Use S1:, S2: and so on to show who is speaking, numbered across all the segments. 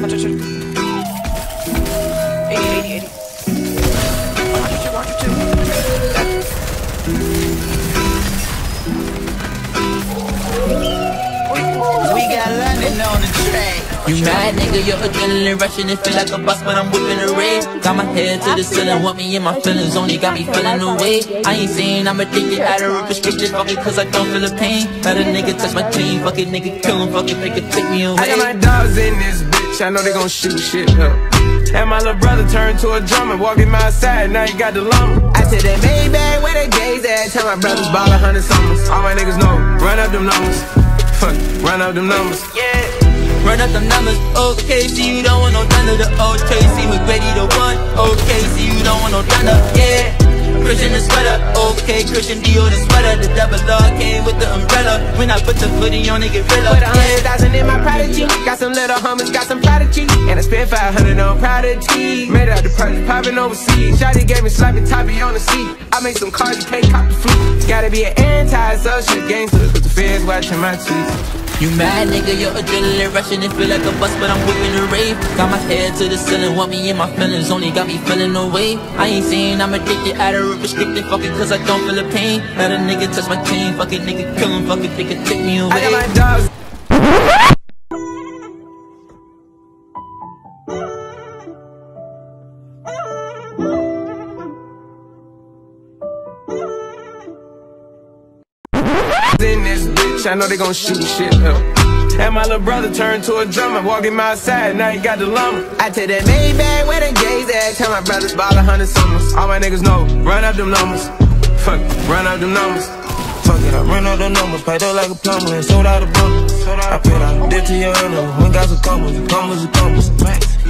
S1: Watch out, shit. 80, 80, 80. Watch your shit, watch your shit.
S2: We got London on the track.
S3: You mad, nigga, your adrenaline rushing, it feel like a bus, but I'm whipping a red. Got my head to the ceiling, want me in my feelings, only got me feeling away. I ain't saying I'm addicted, out of restricted, fuck it, cause I don't feel the pain. Let a nigga touch my team, fuck it, nigga, kill him, fuck it, make it take me away.
S4: I got my dogs in this bitch, I know they gon' shoot shit up. And my little brother turned to a drummer, walking my side, now you got the lumber. I said that Maybach where the gays at, tell my brothers ball a hundred summers. All my niggas know, run up them numbers. Fuck, run up them numbers.
S3: Yeah. Run up them numbers, okay, see you don't want no thunder, the old Tracy McGrady the one, okay, see you don't want no thunder, yeah. Christian the sweater, okay, Christian Dior the sweater, the double R came with the umbrella. When I put the hoodie on, it get realer.
S4: Put a hundred thousand in my prodigy, got some little homies, got some prodigy, and I spent five hundred on prodigy. Made out the project, popping overseas. Shotty gave me sloppy toppy on the seat. I made some cards, you can't cop the flute. Gotta be an anti-social gangster, cause the feds watching my tweets.
S3: You mad, nigga, your adrenaline rushing, it feel like a bus, but I'm whipping a Wraith. Got my head to the ceiling, want me in my feelings, only got me feeling away. I ain't saying I'm addicted, out of restricted, fuck it, cause I don't feel the pain. Let a nigga touch my chain, fuck it, nigga, kill him, fuck it, nigga, take me away.
S4: I got my dogs. Bitch, I know they gon' shoot shit up. And my little brother turned to a drummer, walking my side, now he got the lumber. I tell that Maybach where the gays at, tell my brothers ball a hundred summers. All my niggas know, run up them numbers. Fuck, run up them numbers.
S5: Fuck it, I ran out the numbers, paid up like a plumber and sold out a bundle. I paid out debt to your honor, when got some commas, commas and commas.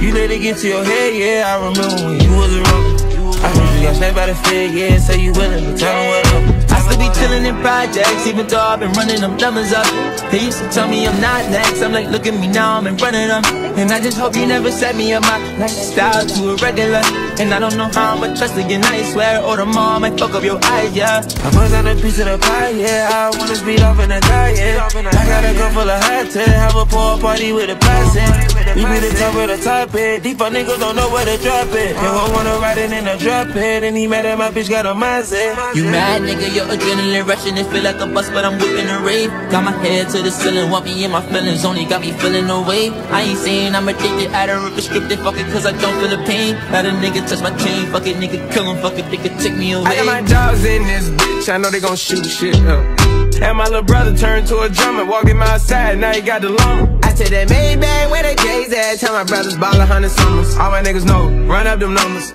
S5: You let it get to your head, yeah, I remember when you was around. I heard you got snaked by the fed, yeah, say you willing to tell them what up.
S3: Still be chillin' in projects, even though I've been running them numbers up. They used to tell me I'm not next. I'm like, look at me now, I'm in front of them. And I just hope you never set me up my lifestyle to a regular. And I don't know how I'ma trust again, I swear, or tomorrow I might fuck up your eyes, yeah.
S5: I bust on a piece of the pie, yeah, I wanna speed off in the die, yeah. I got a cup full of hot tea, have a pool party with a passing. We be the top of the top it, deep niggas don't know where to drop it. They won't wanna ride it in a drop it, and he mad at my bitch got a mindset.
S3: You mad, nigga, your adrenaline rushing, it feel like a bus, but I'm whipping a Wraith. Got my head to the ceiling, want me in my feelings, only got me feeling away. I ain't saying I'm addicted, of restricted, fuck it, cause I don't feel the pain. Let a nigga touch my chain, fuck it, nigga, kill him, fuck it, nigga, take me away.
S4: I got my dogs in this bitch, I know they gon' shoot shit up. And my little brother turned to a drummer, walking my side, now he got the lumber. I said that Maybach where the gays at, tell my brothers ball a hundred summers. All my niggas know, run up them numbers.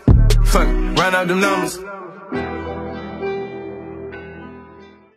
S4: Fuck, run up them numbers.